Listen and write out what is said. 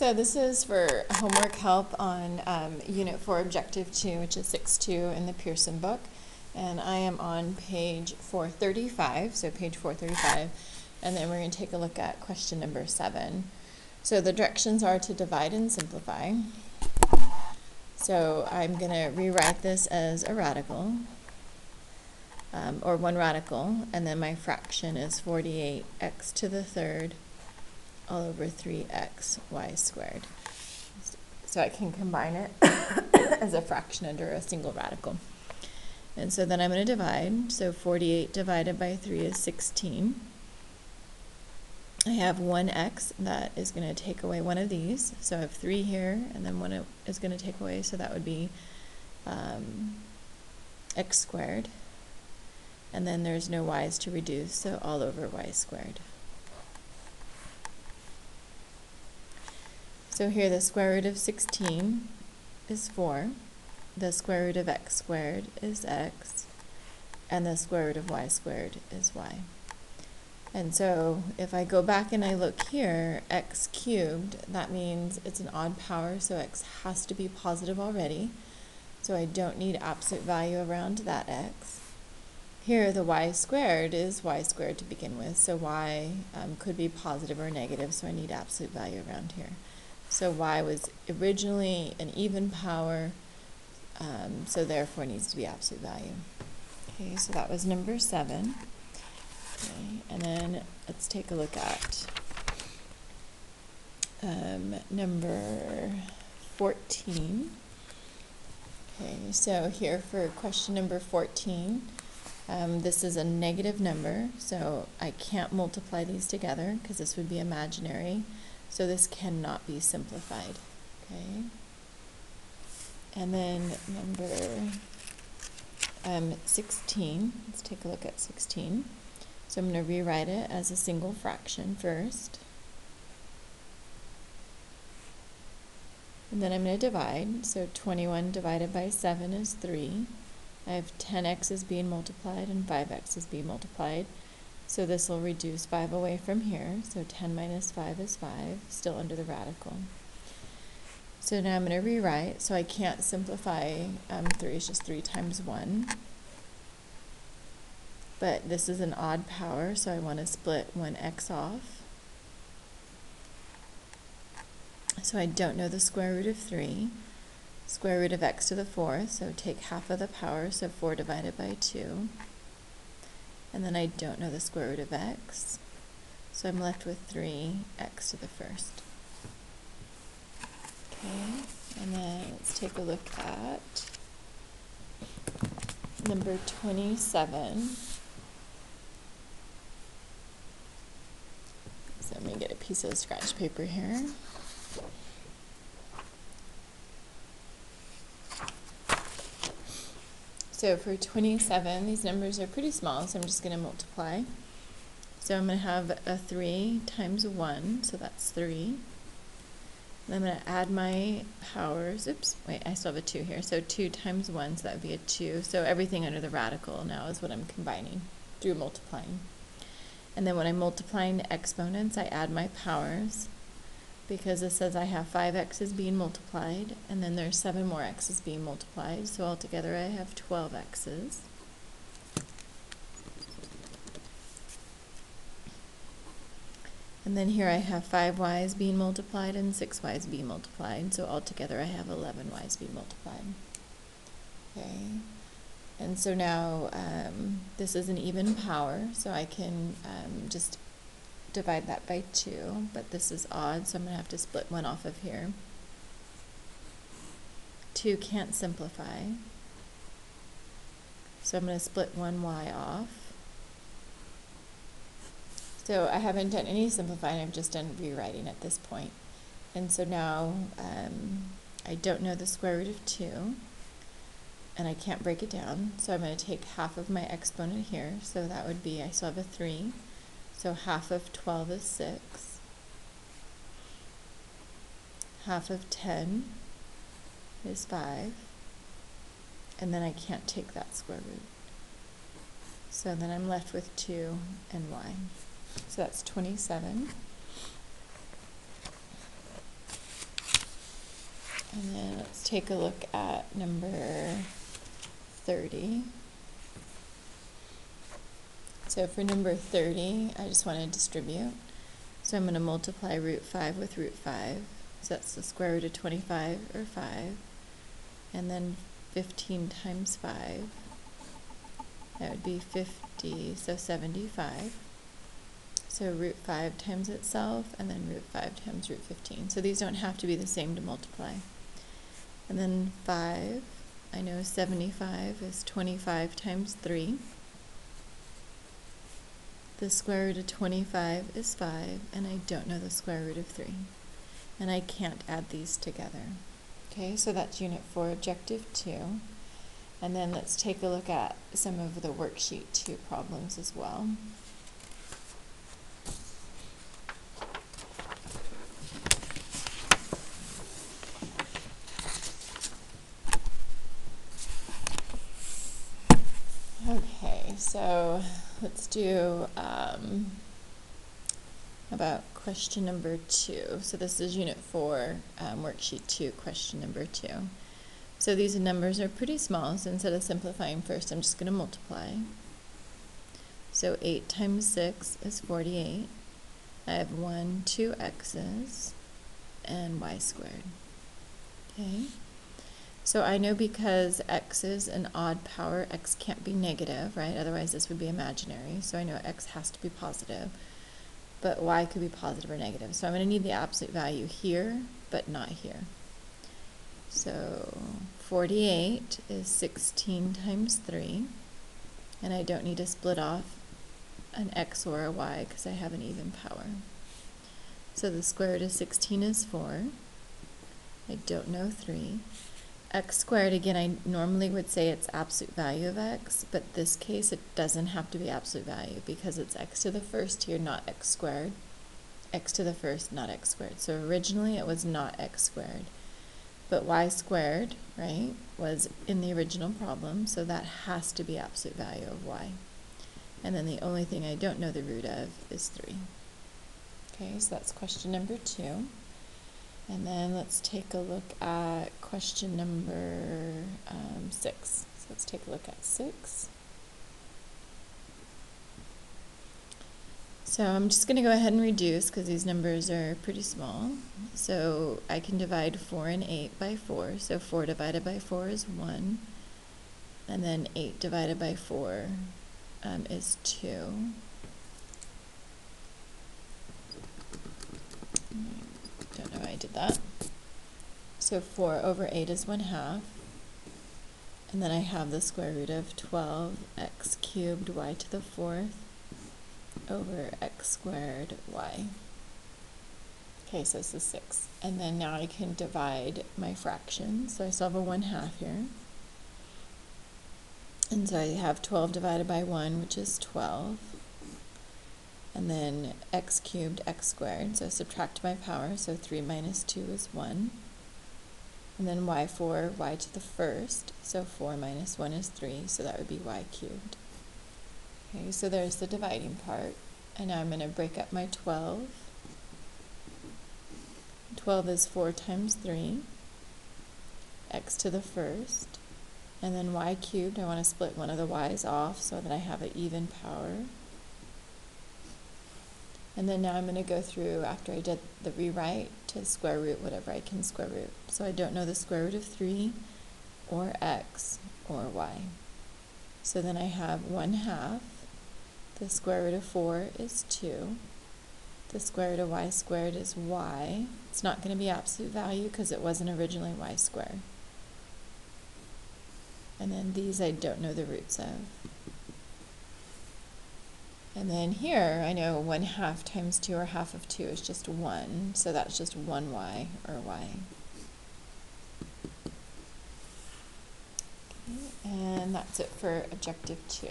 So this is for homework help on um, Unit 4, Objective 2, which is 6-2 in the Pearson book. And I am on page 435, so page 435. And then we're going to take a look at question number 7. So the directions are to divide and simplify. So I'm going to rewrite this as a radical, um, or one radical, and then my fraction is 48x to the third all over 3x y squared. So I can combine it as a fraction under a single radical. And so then I'm going to divide. So 48 divided by 3 is 16. I have 1x that is going to take away one of these. So I have 3 here, and then 1 is going to take away, so that would be um, x squared. And then there's no y's to reduce, so all over y squared. So here the square root of 16 is 4. The square root of x squared is x. And the square root of y squared is y. And so if I go back and I look here, x cubed, that means it's an odd power, so x has to be positive already. So I don't need absolute value around that x. Here, the y squared is y squared to begin with, so y um, could be positive or negative, so I need absolute value around here. So y was originally an even power, um, so therefore needs to be absolute value. Okay, so that was number seven. Okay, and then let's take a look at um, number 14. Okay, so here for question number 14, um, this is a negative number, so I can't multiply these together because this would be imaginary. So this cannot be simplified, okay? And then number um, 16, let's take a look at 16. So I'm going to rewrite it as a single fraction first. And then I'm going to divide. So 21 divided by 7 is 3. I have 10x is being multiplied and 5x is being multiplied. So this will reduce 5 away from here. So 10 minus 5 is 5, still under the radical. So now I'm going to rewrite. So I can't simplify um, 3 is just 3 times 1. But this is an odd power, so I want to split 1x off. So I don't know the square root of 3. Square root of x to the fourth, so take half of the power, so 4 divided by 2. And then I don't know the square root of x. So I'm left with 3x to the first. Okay, and then let's take a look at number 27. So let me get a piece of scratch paper here. So for 27, these numbers are pretty small, so I'm just going to multiply. So I'm going to have a 3 times 1, so that's 3. And I'm going to add my powers. Oops, wait, I still have a 2 here. So 2 times 1, so that would be a 2. So everything under the radical now is what I'm combining through multiplying. And then when I'm multiplying the exponents, I add my powers because it says I have 5 x's being multiplied, and then there's 7 more x's being multiplied, so altogether I have 12 x's. And then here I have 5 y's being multiplied and 6 y's being multiplied, so altogether I have 11 y's being multiplied. Okay, and so now um, this is an even power, so I can um, just divide that by 2, but this is odd, so I'm going to have to split one off of here. 2 can't simplify, so I'm going to split one y off. So I haven't done any simplifying, I've just done rewriting at this point. And so now um, I don't know the square root of 2, and I can't break it down, so I'm going to take half of my exponent here, so that would be, I still have a 3. So half of 12 is 6. Half of 10 is 5. And then I can't take that square root. So then I'm left with 2 and y. So that's 27. And then let's take a look at number thirty. So for number thirty, I just want to distribute. So I'm going to multiply root five with root five. So that's the square root of twenty-five or five. And then fifteen times five. That would be fifty, so seventy-five. So root five times itself, and then root five times root fifteen. So these don't have to be the same to multiply. And then five, I know seventy-five is twenty-five times three. The square root of twenty-five is five, and I don't know the square root of three. And I can't add these together. Okay, so that's unit four, objective two. And then let's take a look at some of the worksheet two problems as well. Okay, so let's do um, about question number two. So this is unit four, um, worksheet two, question number two. So these numbers are pretty small, so instead of simplifying first, I'm just going to multiply. So 8 times 6 is 48. I have 1, 2 x's, and y squared. Okay? So I know because x is an odd power, x can't be negative, right? Otherwise this would be imaginary. So I know x has to be positive, but y could be positive or negative. So I'm going to need the absolute value here, but not here. So 48 is 16 times 3, and I don't need to split off an x or a y because I have an even power. So the square root of 16 is 4. I don't know 3. X squared, again, I normally would say it's absolute value of x, but this case it doesn't have to be absolute value because it's x to the first here, not x squared. x to the first, not x squared. So originally it was not x squared. But y squared, right, was in the original problem, so that has to be absolute value of y. And then the only thing I don't know the root of is 3. Okay, so that's question number two. And then let's take a look at question number um, 6. So let's take a look at 6. So I'm just going to go ahead and reduce because these numbers are pretty small. So I can divide 4 and 8 by 4. So 4 divided by 4 is 1. And then 8 divided by 4 um, is 2. Don't know why I did that. So 4 over 8 is 1 half. And then I have the square root of 12x cubed y to the fourth over x squared y. Okay, so this is 6. And then now I can divide my fractions. So I still have a 1 half here. And so I have 12 divided by 1, which is 12. And then x cubed, x squared. So subtract my power, so 3 minus 2 is 1. And then y4, y to the first. So 4 minus 1 is 3, so that would be y cubed. Okay, so there's the dividing part. And now I'm going to break up my 12. 12 is 4 times 3. x to the first. And then y cubed, I want to split one of the y's off so that I have an even power. And then now I'm going to go through, after I did the rewrite, to square root whatever I can square root. So I don't know the square root of 3, or x, or y. So then I have 1 half. The square root of 4 is 2. The square root of y squared is y. It's not going to be absolute value because it wasn't originally y squared. And then these I don't know the roots of. And then here, I know 1 half times 2 or half of 2 is just 1, so that's just 1y or y. And that's it for objective 2.